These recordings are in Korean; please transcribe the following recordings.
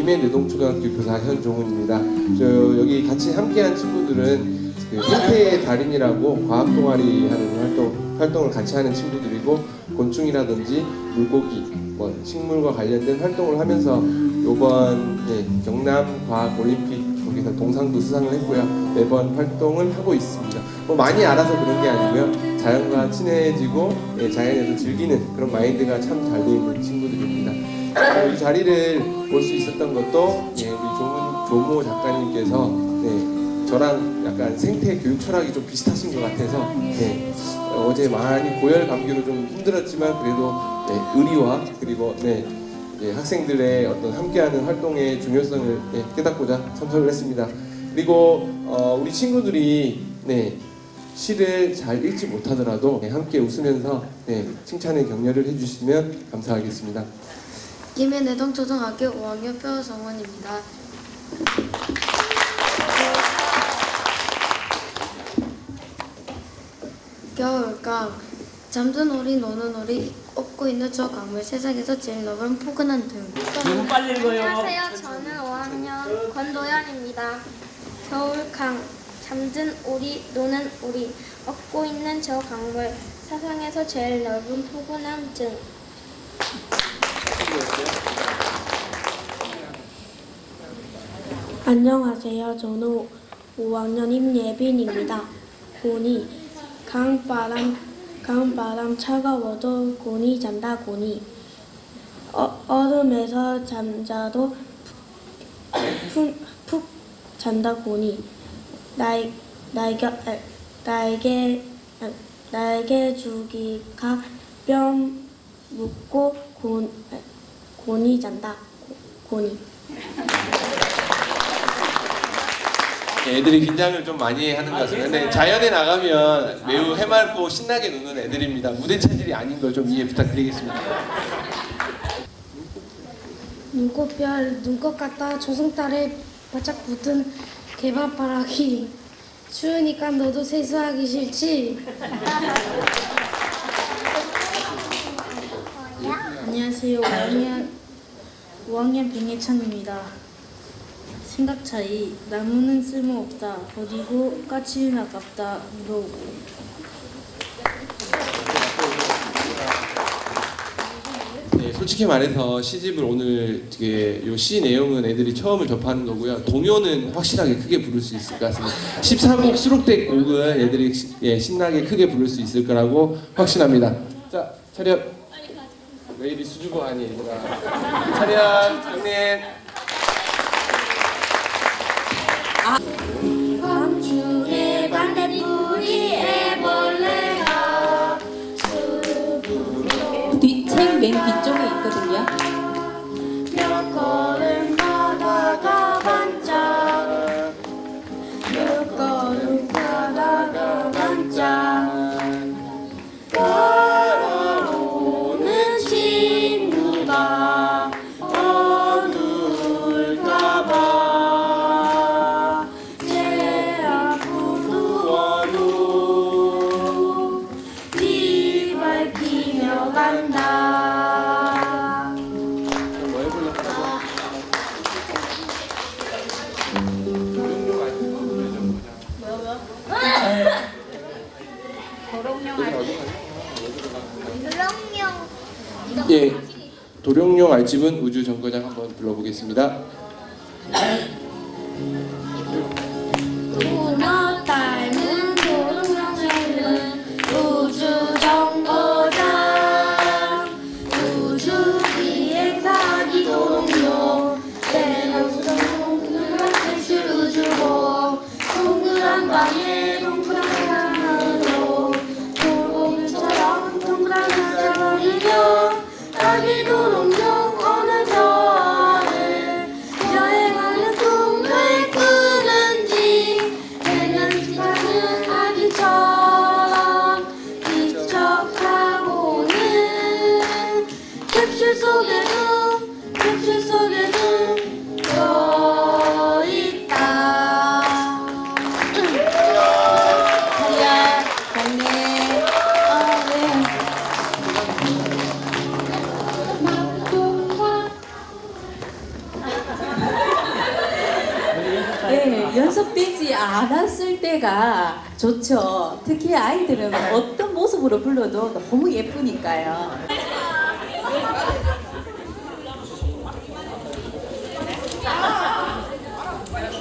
반갑습니다. 저는 김해 내동초등학교 교사 현종훈입니다. 저 여기 같이 함께한 친구들은 그 생태의 달인이라고 과학 동아리 하는 활동 활동을 같이 하는 친구들이고 곤충이라든지 물고기, 뭐 식물과 관련된 활동을 하면서 이번 네, 경남 과학 올림픽 거기서 동상도 수상을 했고요. 매번 활동을 하고 있습니다. 뭐 많이 알아서 그런 게 아니고요. 자연과 친해지고 예, 자연에서 즐기는 그런 마인드가 참잘돼 있는 친구들입니다. 어, 이 자리를 볼 수 있었던 것도 예, 우리 조문, 조모 작가님께서 네, 저랑 약간 생태 교육 철학이 좀 비슷하신 것 같아서 네, 어, 어제 많이 고열 감기로 좀 힘들었지만 그래도 네, 의리와 그리고 네, 예, 학생들의 어떤 함께하는 활동의 중요성을 예, 깨닫고자 참석을 했습니다. 그리고 어, 우리 친구들이 네, 시를 잘 읽지 못하더라도 네, 함께 웃으면서 네, 칭찬의 격려를 해주시면 감사하겠습니다. 김해 내동초등학교 5학년 표성원입니다. 겨울강 잠든 오리 노는 오리 업고 있는 저 강물 세상에서 제일 넓은 포근한 등 너무 빨리 읽어요. 안녕하세요. 저는 5학년 권도연입니다. 겨울강 잠든 오리 노는 오리 얻고 있는 저 강물 사상에서 제일 넓은 포근함 등 안녕하세요. 저는 5학년 임예빈입니다. 곤이 강바람 강바람 차가워도 곤이 잔다 곤이 어, 얼음에서 잠자도 푹, 푹 잔다 곤이 날 아, 날개 아, 날개 주기가 뺨 묶고 곤 아, 곤이 잔다 곤이 애들이 긴장을 좀 많이 하는 것 같습니다. 근데 자연에 나가면 매우 해맑고 신나게 노는 애들입니다. 무대 체질이 아닌 걸 좀 이해 부탁드리겠습니다. 눈꽃별 눈꽃 같다 조승달에 바짝 붙은 개밥바라기 추우니까 너도 세수하기 싫지? 안녕하세요. 5학년 5학년 빙예찬입니다. 생각 차이 나무는 쓸모없다. 버리고 까치는 아깝다. 물어오고 네, 솔직히 말해서 시집을 오늘 되게 요시 내용은 애들이 처음을 접하는 거고요. 동요는 확실하게 크게 부를 수 있을 것 같습니다. 14곡 수록된 곡은 애들이 시- 예, 신나게 크게 부를 수 있을 거라고 확신합니다. 자, 차렷. 왜 이리 수줍어 하니 얘들아. 차렷, 형님. 간다 예, 도룡뇽 알집은 우주 정거장 한번 불러보겠습니다. 연습되지 않았을 때가 좋죠. 특히 아이들은 어떤 모습으로 불러도 너무 예쁘니까요.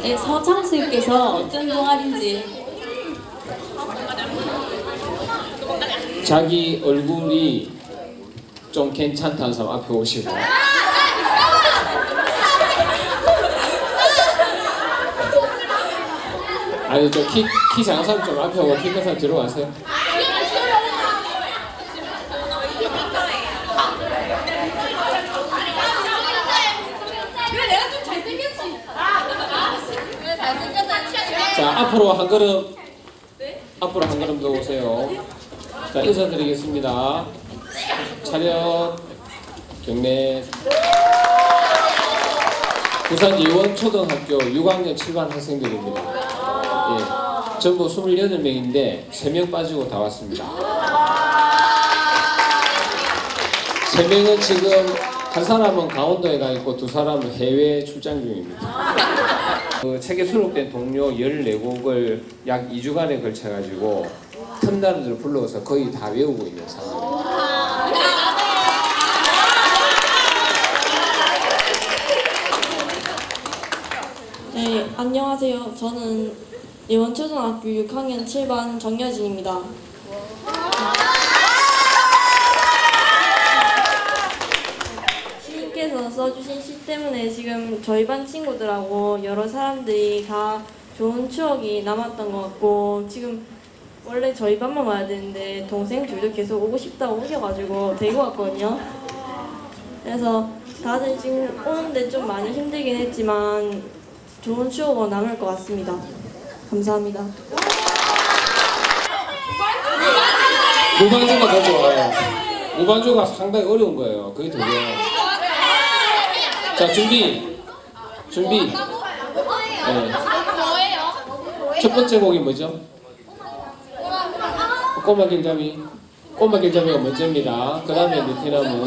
네, 서창수님께서 어떤 동아리인지 자기 얼굴이 좀 괜찮다는 사람 앞에 오시고 아니 저키 키 작은 사람 좀 앞에 오고 키 큰 사람 들어가세요. 자 앞으로 한 걸음. 앞으로 한 걸음 더 오세요. 자 인사드리겠습니다. 차렷. 경례. 부산 예원초등학교 6학년 7반 학생들입니다 예, 전부 28명인데 3명 빠지고 다 왔습니다 3명은 지금 한 사람은 강원도에 가 있고 두 사람은 해외 출장 중입니다 그 책에 수록된 동료 14곡을 약 2주간에 걸쳐가지고 틈나루들 불러서 거의 다 외우고 있는 상황입니다. 네, 안녕하세요. 저는 예원초등학교 6학년 7반 정여진입니다. 시인께서 써주신 시 때문에 지금 저희 반 친구들하고 여러 사람들이 다 좋은 추억이 남았던 것 같고 지금 원래 저희 반만 와야 되는데 동생 둘도 계속 오고 싶다고 오셔가지고 데리고 왔거든요. 그래서 다들 지금 오는데 좀 많이 힘들긴 했지만 좋은 추억으로 남을 것 같습니다. 감사합니다. 무반주가 더 좋아요. 무반주가 상당히 어려운 거예요. 그게 더 좋아요. 자 준비 준비. 네. 첫 번째 곡이 뭐죠? 꼬마 길잡이. 꼬마 길잡이가 먼저입니다. 그 다음에 느티나무.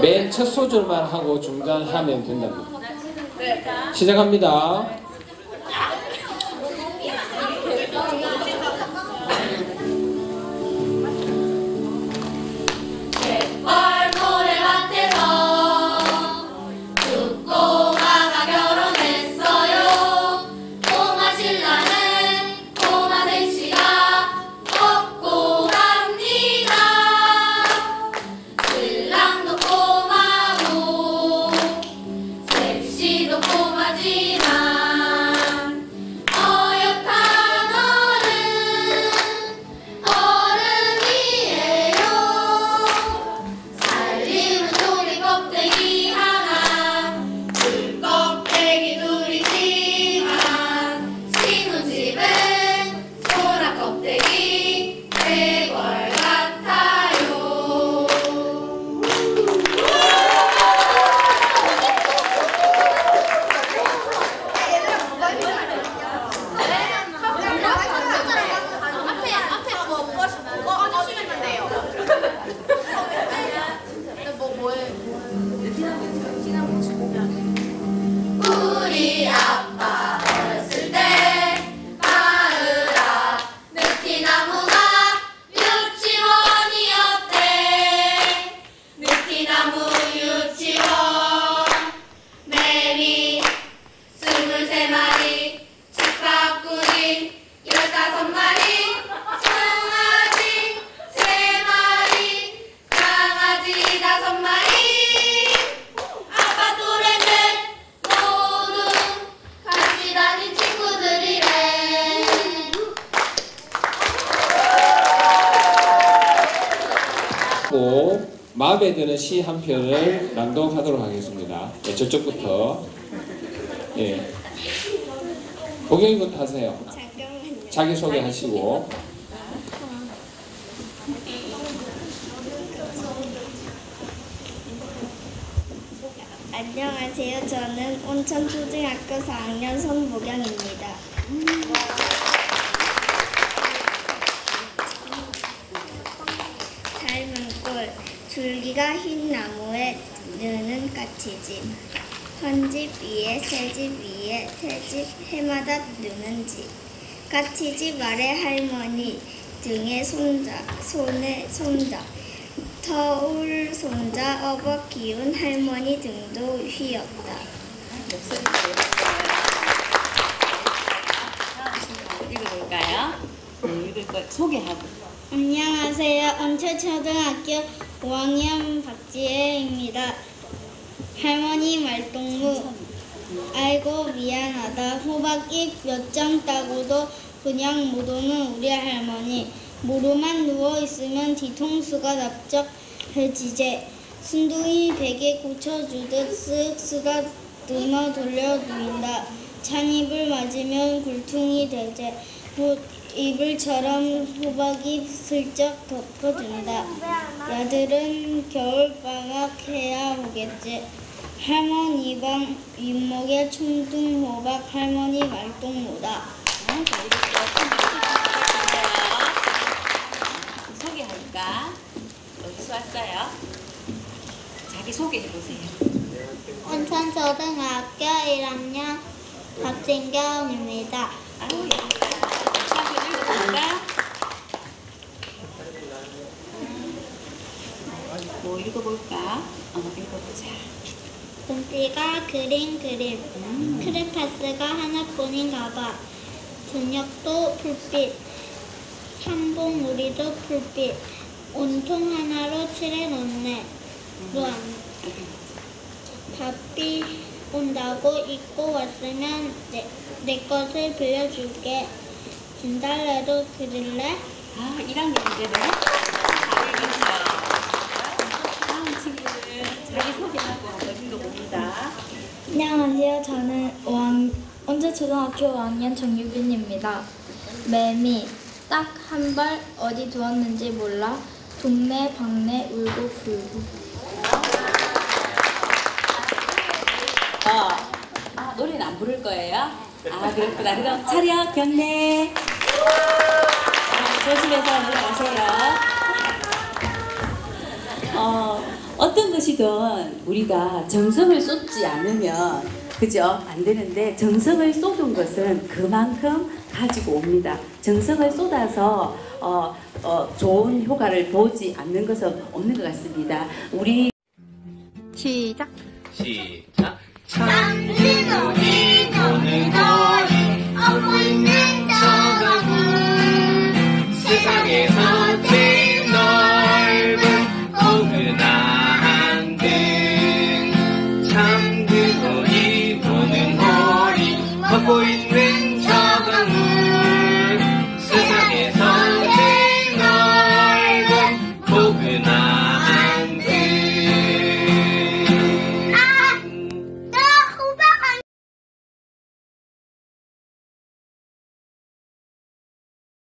맨 첫 소절만 하고 중간 하면 된답니다. 시작합니다. 나무 유치원. 매미 스물세 마리 집바꾸기 열다섯 마리 송아지 세 마리 강아지 다섯 마리. 아빠 또래들 모두 같이 다닌 친구들이래. 고 마음에 드는 시 한 편을 낭독하도록 하겠습니다. 네, 저쪽부터. 예. 보경이부터 하세요. 자기 소개 하시고. 안녕하세요. 저는 온천 초등학교 4학년 손보경입니다. 줄기가 흰 나무에 느는 까치집. 한집 위에 새집 위에 새집 해마다 누는 집 갇히지 말의 할머니 등에 손자 손에 손자 터울 손자 어버 기운 할머니 등도 휘었다. 읽어볼까요? 네, 읽을 거 소개하고. 안녕하세요. 언초초등학교 5학년 박지혜입니다. 할머니 말동무. 아이고 미안하다. 호박잎 몇 장 따고도 그냥 못 오는 우리 할머니. 무릎만 누워 있으면 뒤통수가 납작해지제. 순둥이 베개 고쳐주듯 쓱 쓰다 드머 돌려 누인다. 찬입을 맞으면 굴퉁이 되제. 곧 이불처럼 호박이 슬쩍 덮어준다. 야들은 겨울방학 해야 오겠지. 할머니 방 윗목에 충둥 호박 할머니 말동무다. 아, 잘 읽었어요. 소개할까? 어디서 왔어요? 자기 소개해보세요. 온천 초등학교 1학년 박진경입니다. 아우, 한번 읽어볼까? 뭐 읽어볼까? 어, 읽어보자. 봄비가 그린 그림. 크레파스가 하나뿐인가 봐. 저녁도 불빛. 삼봉우리도 불빛. 온통 하나로 칠해놓네. 루안 밥비 온다고 잊고 왔으면 내, 내 것을 빌려줄게. 진달래도 그릴래? 아, 1학년인데도 잘 읽었어요. 다음 친구는 자기 소개하고 한번 읽어봅니다. 안녕하세요. 저는 5학, 언제초등학교 5학년 정유빈입니다. 매미 딱 한 발 어디 두었는지 몰라 동네 방네 울고 불고 어, 아, 노래는 안 부를 거예요? 아, 그렇구나. 그럼 차렷, 경례. 아, 조심해서 올라가세요. 어, 어떤 것이든 우리가 정성을 쏟지 않으면, 그죠? 안 되는데, 정성을 쏟은 것은 그만큼 가지고 옵니다. 정성을 쏟아서, 어, 어, 좋은 효과를 보지 않는 것은 없는 것 같습니다. 우리 시작. 시작. 장진우리 노는